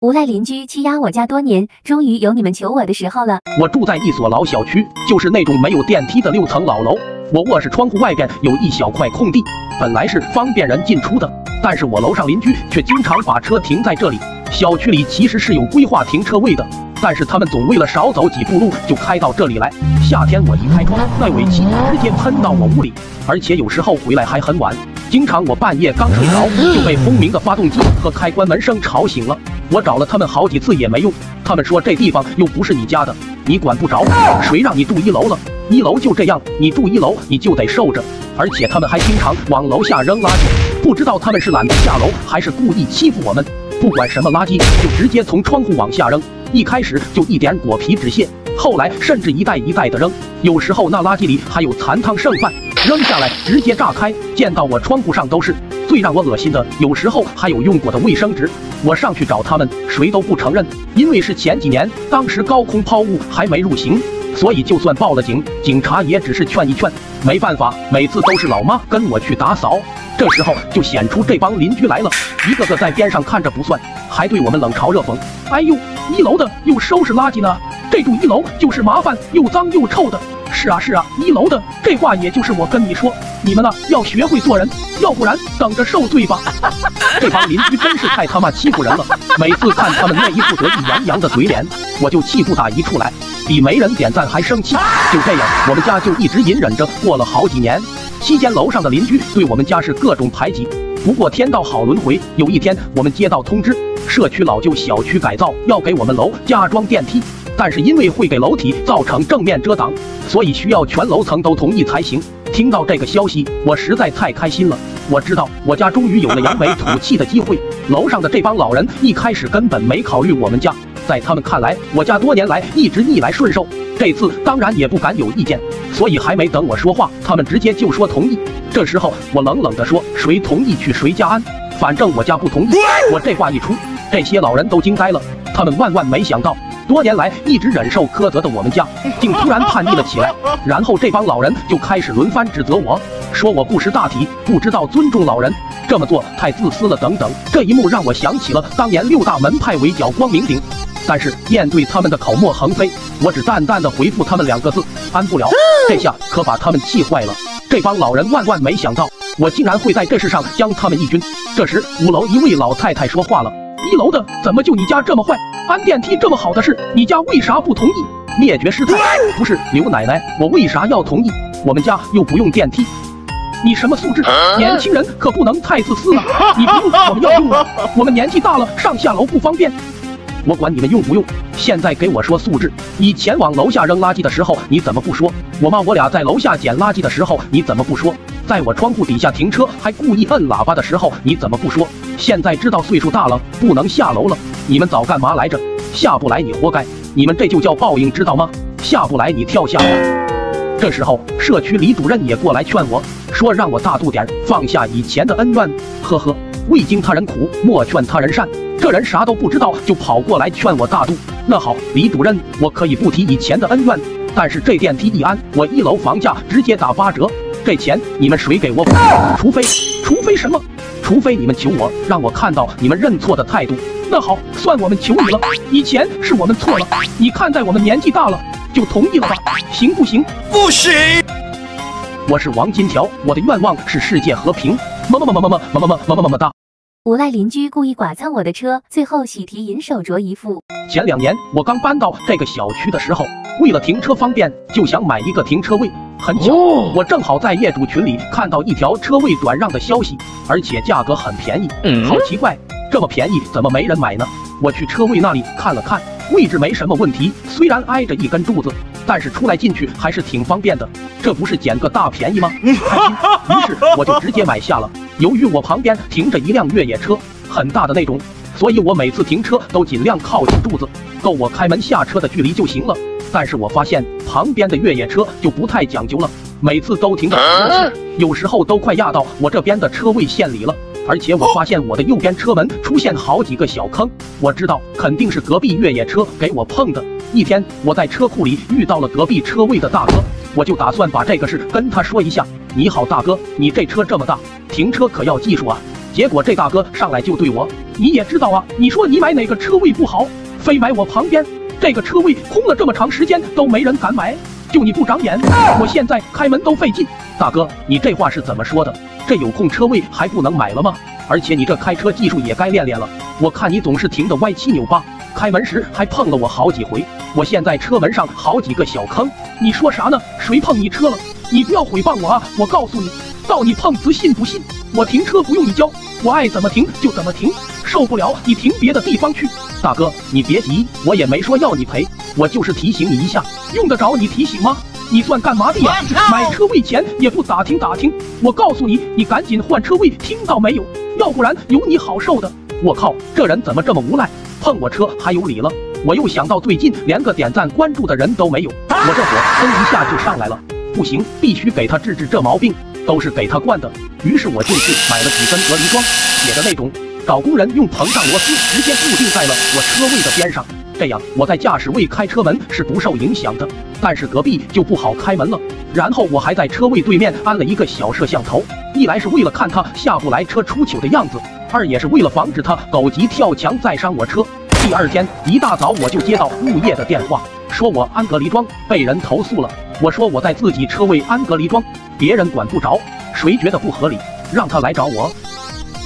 无赖邻居欺压我家多年，终于有你们求我的时候了。我住在一所老小区，就是那种没有电梯的六层老楼。我卧室窗户外边有一小块空地，本来是方便人进出的，但是我楼上邻居却经常把车停在这里。小区里其实是有规划停车位的，但是他们总为了少走几步路就开到这里来。夏天我一开窗，那尾气直接喷到我屋里，而且有时候回来还很晚。经常我半夜刚睡着，就被轰鸣的发动机和开关门声吵醒了。我找了他们好几次也没用，他们说这地方又不是你家的，你管不着。谁让你住一楼了？一楼就这样，你住一楼你就得受着。而且他们还经常往楼下扔垃圾，不知道他们是懒得下楼，还是故意欺负我们。不管什么垃圾，就直接从窗户往下扔。一开始就一点果皮纸屑，后来甚至一袋一袋的扔。有时候那垃圾里还有残汤剩饭。扔下来直接炸开，溅到我窗户上都是。最让我恶心的，有时候还有用过的卫生纸。我上去找他们，谁都不承认，因为是前几年，当时高空抛物还没入刑，所以就算报了警，警察也只是劝一劝。没办法，每次都是老妈跟我去打扫，这时候就显出这帮邻居来了，一个个在边上看着不算，还对我们冷嘲热讽。哎呦，一楼的又收拾垃圾呢，这住一楼就是麻烦，又脏又臭的。是啊是啊，一楼的这话也就是我跟你说，你们呢要学会做人，要不然等着受罪吧。这帮邻居真是太他妈欺负人了，每次看他们那一副得意洋洋的嘴脸，我就气不打一处来，比没人点赞还生气。就这样，我们家就一直隐忍着过了好几年。期间楼上的邻居对我们家是各种排挤，不过天道好轮回，有一天我们接到通知，社区老旧小区改造要给我们楼加装电梯。但是因为会给楼体造成正面遮挡，所以需要全楼层都同意才行。听到这个消息，我实在太开心了。我知道我家终于有了扬眉吐气的机会。楼上的这帮老人一开始根本没考虑我们家，在他们看来，我家多年来一直逆来顺受，这次当然也不敢有意见。所以还没等我说话，他们直接就说同意。这时候我冷冷地说：“谁同意去谁家安，反正我家不同意。”我这话一出，这些老人都惊呆了，他们万万没想到。多年来一直忍受苛责的我们家，竟突然叛逆了起来。然后这帮老人就开始轮番指责我，说我不识大体，不知道尊重老人，这么做太自私了等等。这一幕让我想起了当年六大门派围剿光明顶，但是面对他们的口沫横飞，我只淡淡的回复他们两个字：安不了。这下可把他们气坏了。这帮老人万万没想到，我竟然会在这事上将他们一军。这时五楼一位老太太说话了：一楼的怎么就你家这么坏？安电梯这么好的事，你家为啥不同意？灭绝师太不是刘奶奶，我为啥要同意？我们家又不用电梯，你什么素质？年轻人可不能太自私了。你不用，我们要用啊。我们年纪大了，上下楼不方便。我管你们用不用，现在给我说素质。以前往楼下扔垃圾的时候，你怎么不说？我妈我俩在楼下捡垃圾的时候，你怎么不说？在我窗户底下停车还故意摁喇叭的时候，你怎么不说？现在知道岁数大了不能下楼了，你们早干嘛来着？下不来你活该，你们这就叫报应，知道吗？下不来你跳下来。这时候社区李主任也过来劝我说，让我大度点，放下以前的恩怨。呵呵，未经他人苦，莫劝他人善。这人啥都不知道就跑过来劝我大度。那好，李主任，我可以不提以前的恩怨，但是这电梯一安，我一楼房价直接打八折。这钱你们谁给我补？除非，除非什么？除非你们求我，让我看到你们认错的态度。那好，算我们求你了。以前是我们错了，你看在我们年纪大了，就同意了吧？行不行？不行。我是王金条，我的愿望是世界和平。么么么么么么么么么么么么么哒。无赖邻居故意剐蹭我的车，最后喜提银手镯一副。前两年我刚搬到这个小区的时候，为了停车方便，就想买一个停车位。很巧，我正好在业主群里看到一条车位转让的消息，而且价格很便宜。好奇怪，这么便宜怎么没人买呢？我去车位那里看了看，位置没什么问题，虽然挨着一根柱子，但是出来进去还是挺方便的。这不是捡个大便宜吗？开心，于是我就直接买下了。由于我旁边停着一辆越野车，很大的那种，所以我每次停车都尽量靠近柱子，够我开门下车的距离就行了。但是我发现旁边的越野车就不太讲究了，每次都停得很有时候都快压到我这边的车位线里了。而且我发现我的右边车门出现好几个小坑，我知道肯定是隔壁越野车给我碰的。一天我在车库里遇到了隔壁车位的大哥，我就打算把这个事跟他说一下。你好，大哥，你这车这么大，停车可要技术啊。结果这大哥上来就对我，你也知道啊，你说你买哪个车位不好，非买我旁边这个车位，空了这么长时间都没人敢买，就你不长眼，我现在开门都费劲。大哥，你这话是怎么说的？这有空车位还不能买了吗？而且你这开车技术也该练练了，我看你总是停的歪七扭八，开门时还碰了我好几回。我现在车门上好几个小坑，你说啥呢？谁碰你车了？你不要诽谤我啊！我告诉你，到你碰瓷信不信？我停车不用你教，我爱怎么停就怎么停，受不了你停别的地方去。大哥，你别急，我也没说要你赔，我就是提醒你一下，用得着你提醒吗？你算干嘛的呀？买车位前也不打听打听，我告诉你，你赶紧换车位，听到没有？要不然有你好受的。我靠，这人怎么这么无赖？碰我车还有理了？我又想到最近连个点赞关注的人都没有，我这火腾一下就上来了。不行，必须给他治治这毛病，都是给他惯的。于是我就去买了几根隔离霜，写的那种，找工人用膨胀螺丝直接固定在了我车位的边上。这样我在驾驶位开车门是不受影响的，但是隔壁就不好开门了。然后我还在车位对面安了一个小摄像头，一来是为了看他下不来车出糗的样子，二也是为了防止他狗急跳墙再伤我车。第二天一大早我就接到物业的电话，说我安隔离桩被人投诉了。我说我在自己车位安隔离桩，别人管不着，谁觉得不合理，让他来找我。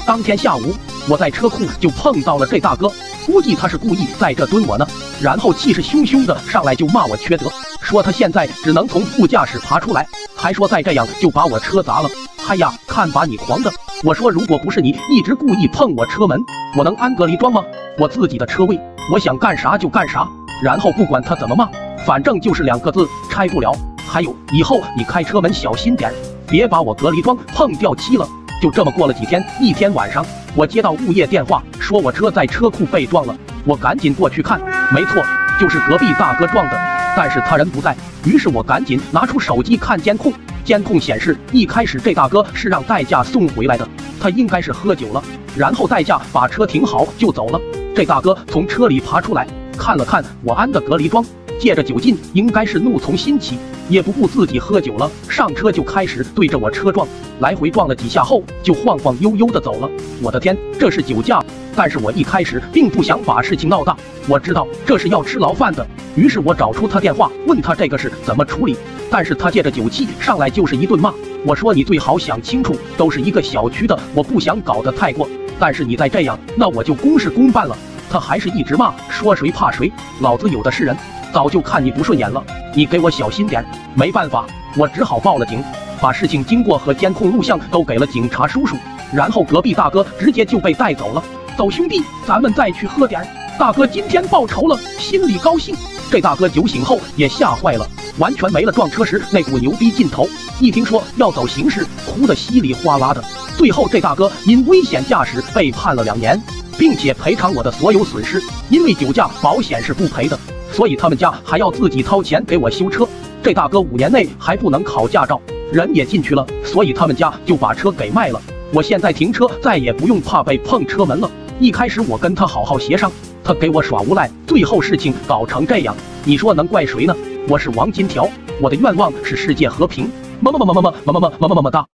当天下午我在车库就碰到了这大哥。估计他是故意在这蹲我呢，然后气势汹汹的上来就骂我缺德，说他现在只能从副驾驶爬出来，还说再这样就把我车砸了。嗨呀，看把你狂的！我说如果不是你一直故意碰我车门，我能安隔离桩吗？我自己的车位，我想干啥就干啥。然后不管他怎么骂，反正就是两个字，拆不了。还有以后你开车门小心点，别把我隔离桩碰掉漆了。就这么过了几天，一天晚上。我接到物业电话，说我车在车库被撞了，我赶紧过去看，没错，就是隔壁大哥撞的，但是他人不在，于是我赶紧拿出手机看监控，监控显示一开始这大哥是让代驾送回来的，他应该是喝酒了，然后代驾把车停好就走了，这大哥从车里爬出来，看了看我安的隔离桩，借着酒劲，应该是怒从心起。也不顾自己喝酒了，上车就开始对着我车撞，来回撞了几下后就晃晃悠悠的走了。我的天，这是酒驾！但是我一开始并不想把事情闹大，我知道这是要吃牢饭的。于是我找出他电话，问他这个事怎么处理。但是他借着酒气上来就是一顿骂。我说你最好想清楚，都是一个小区的，我不想搞得太过。但是你再这样，那我就公事公办了。他还是一直骂，说谁怕谁，老子有的是人。早就看你不顺眼了，你给我小心点。没办法，我只好报了警，把事情经过和监控录像都给了警察叔叔。然后隔壁大哥直接就被带走了。走，兄弟，咱们再去喝点。大哥今天报仇了，心里高兴。这大哥酒醒后也吓坏了，完全没了撞车时那股牛逼劲头。一听说要走刑事，哭得稀里哗啦的。最后这大哥因危险驾驶被判了两年，并且赔偿我的所有损失，因为酒驾保险是不赔的。所以他们家还要自己掏钱给我修车，这大哥五年内还不能考驾照，人也进去了，所以他们家就把车给卖了。我现在停车再也不用怕被碰车门了。一开始我跟他好好协商，他给我耍无赖，最后事情搞成这样，你说能怪谁呢？我是王金条，我的愿望是世界和平。么么么么么么么么么么么么哒！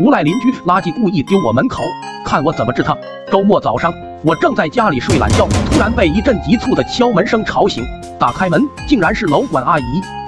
无赖邻居垃圾故意丢我门口，看我怎么治他。周末早上。我正在家里睡懒觉，突然被一阵急促的敲门声吵醒。打开门，竟然是楼管阿姨。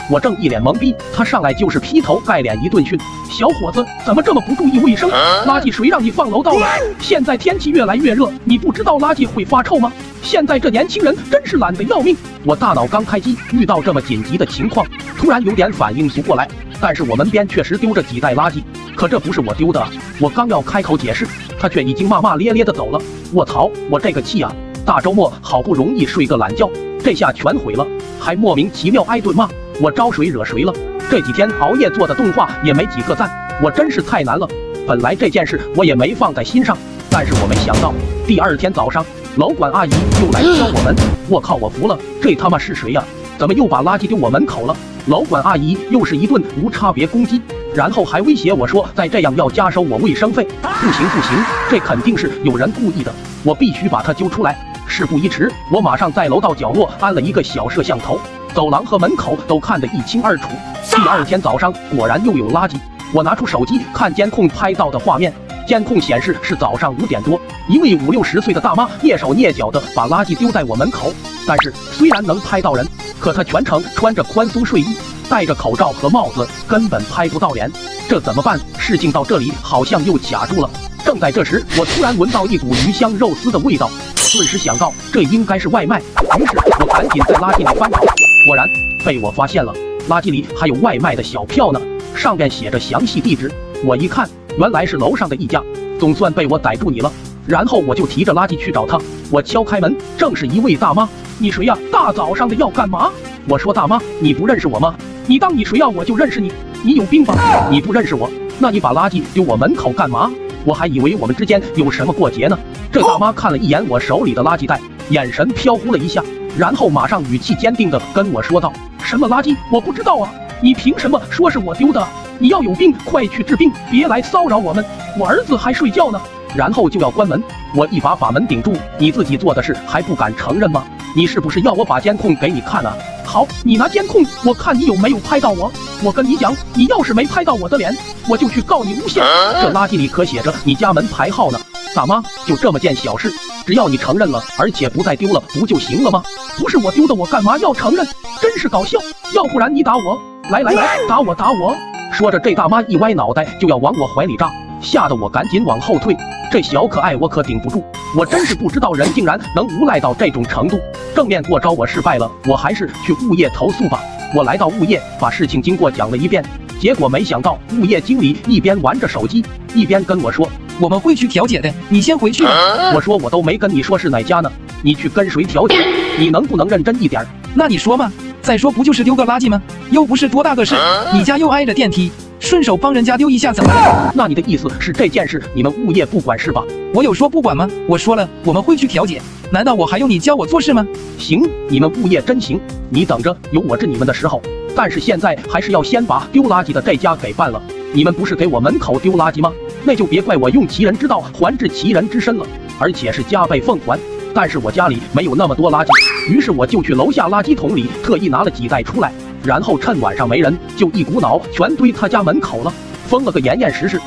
我正一脸懵逼，她上来就是劈头盖脸一顿训：“小伙子，怎么这么不注意卫生？垃圾谁让你放楼道了？现在天气越来越热，你不知道垃圾会发臭吗？现在这年轻人真是懒得要命。”我大脑刚开机，遇到这么紧急的情况，突然有点反应不过来。但是我门边确实丢着几袋垃圾，可这不是我丢的。我刚要开口解释，他却已经骂骂咧咧的走了。卧槽，我这个气啊！大周末好不容易睡个懒觉，这下全毁了，还莫名其妙挨顿骂。我招谁惹谁了？这几天熬夜做的动画也没几个赞，我真是太难了。本来这件事我也没放在心上，但是我没想到第二天早上楼管阿姨又来敲我门。我靠，我服了，这他妈是谁呀？怎么又把垃圾丢我门口了？楼管阿姨又是一顿无差别攻击，然后还威胁我说再这样要加收我卫生费。不行不行，这肯定是有人故意的，我必须把他揪出来。事不宜迟，我马上在楼道角落安了一个小摄像头，走廊和门口都看得一清二楚。第二天早上果然又有垃圾，我拿出手机看监控拍到的画面，监控显示是早上五点多，一位五六十岁的大妈蹑手蹑脚的把垃圾丢在我门口。但是虽然能拍到人，可她全程穿着宽松睡衣，戴着口罩和帽子，根本拍不到脸。这怎么办？事情到这里好像又卡住了。正在这时，我突然闻到一股鱼香肉丝的味道，顿时想到这应该是外卖，于是我赶紧在垃圾里翻找，果然被我发现了。垃圾里还有外卖的小票呢，上面写着详细地址。我一看，原来是楼上的一家，总算被我逮住你了。然后我就提着垃圾去找他。我敲开门，正是一位大妈。你谁呀？大早上的要干嘛？我说大妈，你不认识我吗？你当你谁呀？我就认识你？你有病吧？你不认识我？那你把垃圾丢我门口干嘛？我还以为我们之间有什么过节呢。这大妈看了一眼我手里的垃圾袋，眼神飘忽了一下，然后马上语气坚定地跟我说道。什么垃圾？我不知道啊！你凭什么说是我丢的？你要有病，快去治病，别来骚扰我们。我儿子还睡觉呢。然后就要关门，我一把把门顶住。你自己做的事还不敢承认吗？你是不是要我把监控给你看啊？好，你拿监控，我看你有没有拍到我。我跟你讲，你要是没拍到我的脸，我就去告你诬陷。这垃圾里可写着你家门牌号呢。大妈，就这么件小事，只要你承认了，而且不再丢了，不就行了吗？不是我丢的，我干嘛要承认？真是搞笑！要不然你打我，来来来，打我打我！说着，这大妈一歪脑袋就要往我怀里扎，吓得我赶紧往后退。这小可爱我可顶不住，我真是不知道人竟然能无赖到这种程度。正面过招我失败了，我还是去物业投诉吧。我来到物业，把事情经过讲了一遍，结果没想到物业经理一边玩着手机，一边跟我说。我们会去调解的，你先回去吧。我说我都没跟你说是哪家呢，你去跟谁调解？你能不能认真一点？那你说嘛？再说不就是丢个垃圾吗？又不是多大个事，你家又挨着电梯，顺手帮人家丢一下怎么了？那你的意思是这件事你们物业不管是吧？我有说不管吗？我说了我们会去调解，难道我还用你教我做事吗？行，你们物业真行，你等着有我治你们的时候。但是现在还是要先把丢垃圾的这家给办了。你们不是给我门口丢垃圾吗？那就别怪我用其人之道还治其人之身了，而且是加倍奉还。但是我家里没有那么多垃圾，于是我就去楼下垃圾桶里特意拿了几袋出来，然后趁晚上没人，就一股脑全堆他家门口了，封了个严严实实。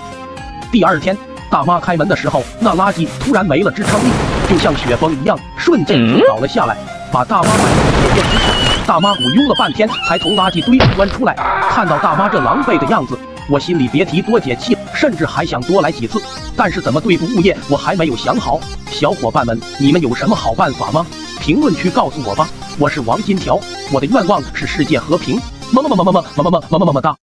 第二天，大妈开门的时候，那垃圾突然没了支撑力，就像雪崩一样，瞬间就倒了下来，把大妈埋得结结实实。大妈鼓悠了半天，才从垃圾堆里钻出来。看到大妈这狼狈的样子。我心里别提多解气，甚至还想多来几次，但是怎么对付物业，我还没有想好。小伙伴们，你们有什么好办法吗？评论区告诉我吧。我是王金条，我的愿望是世界和平。么么么么么么么么么么么么哒。